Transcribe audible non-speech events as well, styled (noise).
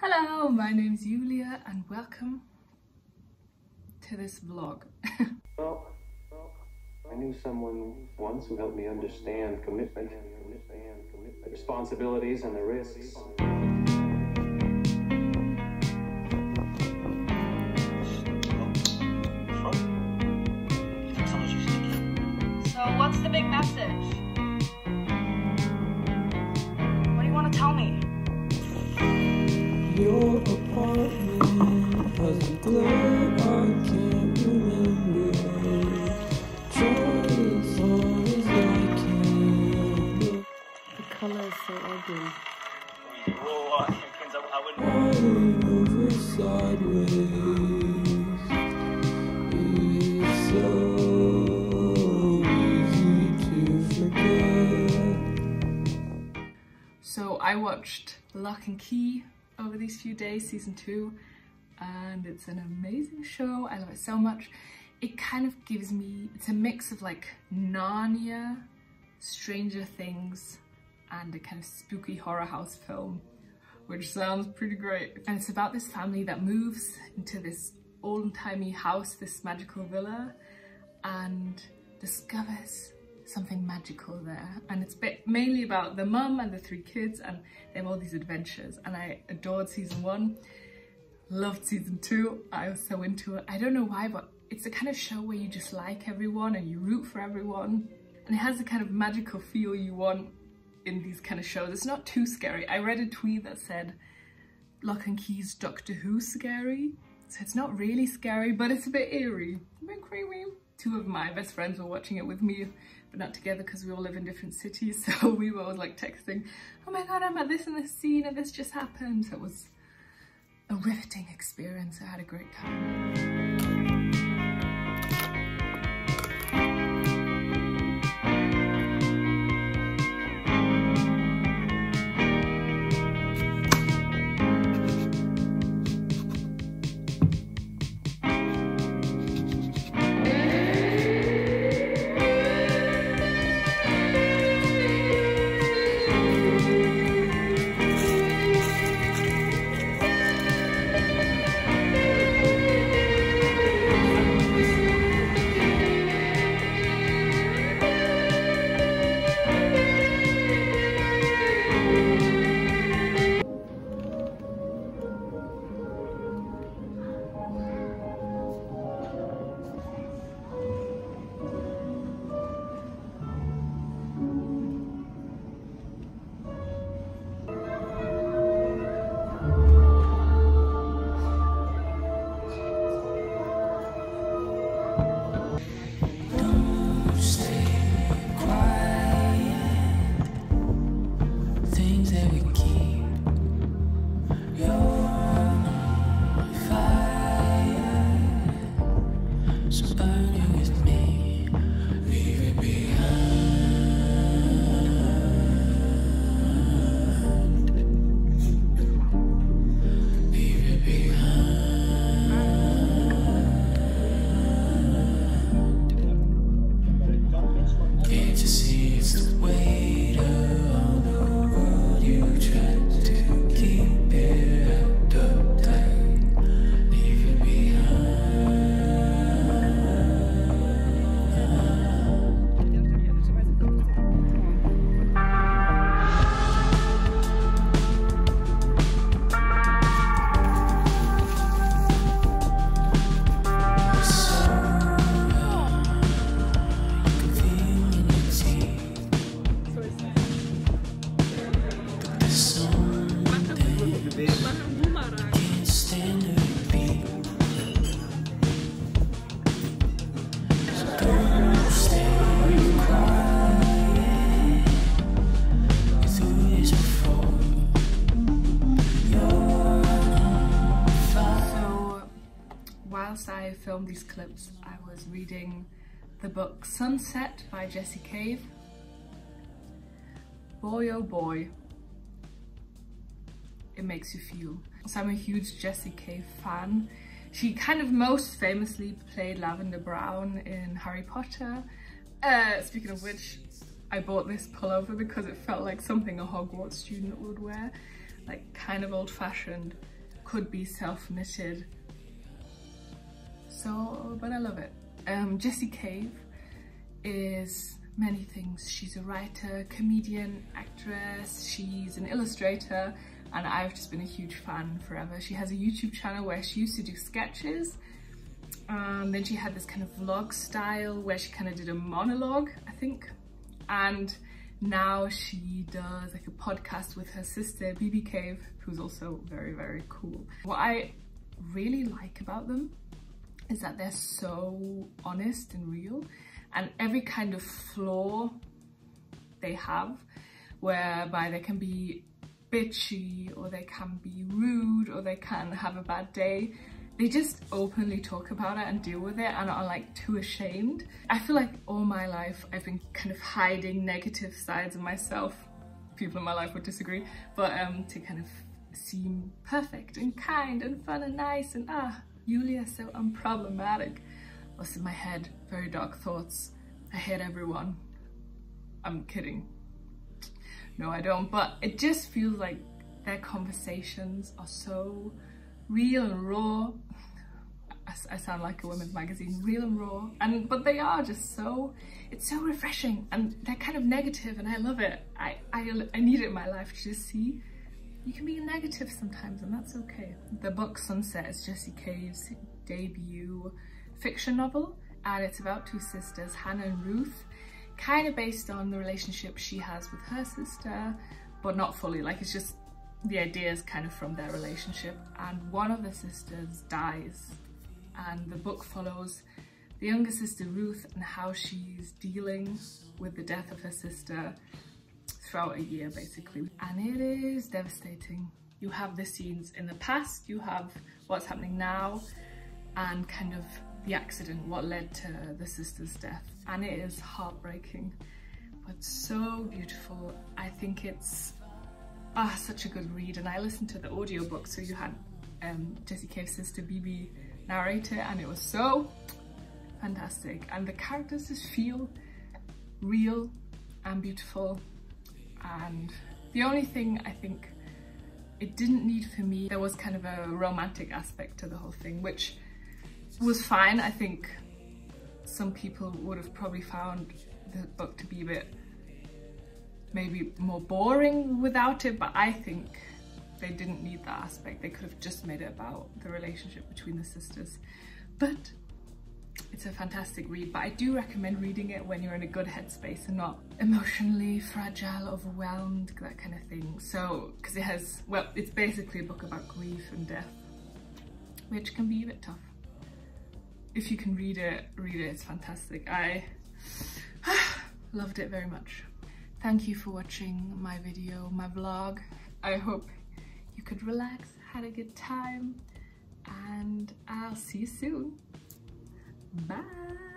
Hello, my name's Julia and welcome to this vlog. (laughs) Well, I knew someone once who helped me understand commitment, the responsibilities and the risks. So I watched Locke and Key over these few days, season two, and it's an amazing show. I love it so much. It kind of gives me, it's a mix of like Narnia, Stranger Things, and a kind of spooky horror house film, which sounds pretty great. And it's about this family that moves into this old-timey house, this magical villa, and discovers something magical there. And it's mainly about the mum and the three kids and they have all these adventures. And I adored season one loved season two. I was so into it. I don't know why but it's the kind of show where you just like everyone and you root for everyone. And it has the kind of magical feel you want in these kind of shows. It's not too scary. I read a tweet that said Locke and Key's Doctor Who scary. So it's not really scary but it's a bit eerie. A bit two of my best friends were watching it with me but not together because we all live in different cities. (laughs) So we were always like texting oh my god i'm at this and this scene and this just happened. So it was a riveting experience. I had a great time whilst i filmed these clips i was reading the book sunset by jessie cave boy oh boy it makes you feel. So I'm a huge Jessie Cave fan. She kind of most famously played Lavender Brown in Harry Potter. Uh, speaking of which, I bought this pullover because it felt like something a Hogwarts student would wear. like kind of old fashioned, could be self knitted. So, but I love it. Um, Jessie Cave is many things. She's a writer, comedian, actress, she's an illustrator, and I've just been a huge fan forever. She has a YouTube channel where she used to do sketches. Then she had this kind of vlog style where she kind of did a monologue, I think. And now she does like a podcast with her sister, Bebe Cave, who's also very, very cool. What I really like about them is that they're so honest and real and every kind of flaw they have whereby they can be bitchy or they can be rude or they can have a bad day they just openly talk about it and deal with it and are like too ashamed. I feel like all my life I've been kind of hiding negative sides of myself. People in my life would disagree, but um, to kind of seem perfect and kind and fun and nice and ah, Julia so unproblematic. was in my head? Very dark thoughts. I hate everyone. I'm kidding. No, I don't, but it just feels like their conversations are so real and raw. (sighs) I, I sound like a women's magazine, real and raw, and but they are just so, it's so refreshing and they're kind of negative and I love it. I, I, I need it in my life to just see you can be negative sometimes and that's okay. The book Sunset is Jessie Cave's debut fiction novel and it's about two sisters, Hannah and Ruth, kind of based on the relationship she has with her sister, but not fully, like it's just the ideas kind of from their relationship and one of the sisters dies and the book follows the younger sister Ruth and how she's dealing with the death of her sister throughout a year basically and it is devastating you have the scenes in the past you have what's happening now and kind of the accident what led to the sister's death and it is heartbreaking but so beautiful i think it's ah, such a good read. And I listened to the audiobook, so you had um, Jessie Cave's sister Bebe narrate it, and it was so fantastic. And the characters just feel real and beautiful. And the only thing I think it didn't need for me, there was kind of a romantic aspect to the whole thing, which was fine. I think some people would have probably found the book to be a bit maybe more boring without it, but I think they didn't need that aspect. They could have just made it about the relationship between the sisters. But it's a fantastic read, but I do recommend reading it when you're in a good headspace and not emotionally fragile, overwhelmed, that kind of thing. So, because it has, well, it's basically a book about grief and death, which can be a bit tough. If you can read it, read it, it's fantastic. I (sighs) loved it very much. Thank you for watching my video, my vlog. I hope you could relax, had a good time, and I'll see you soon. Bye!